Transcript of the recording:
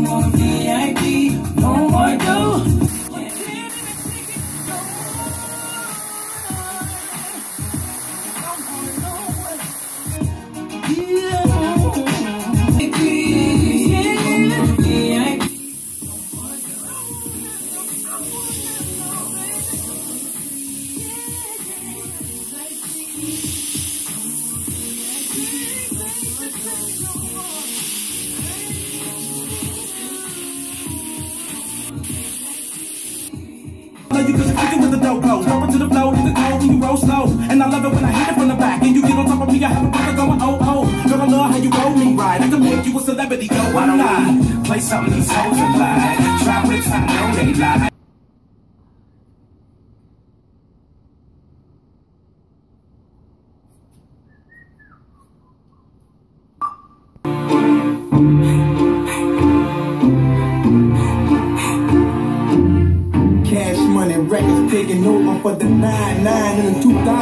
more VIP, no more dough. Love you cause you're with the dope go. Step into the flow, the cold when you roll slow. And I love it when I hit it from the back. And you get on top of me, I have a brother going oh oh. Girl, I love how you roll me right. I can make you a celebrity, go Why don't play something these hoes are like? Try whips, I know they lie. Money records taking over for the 9 9 in the 2000.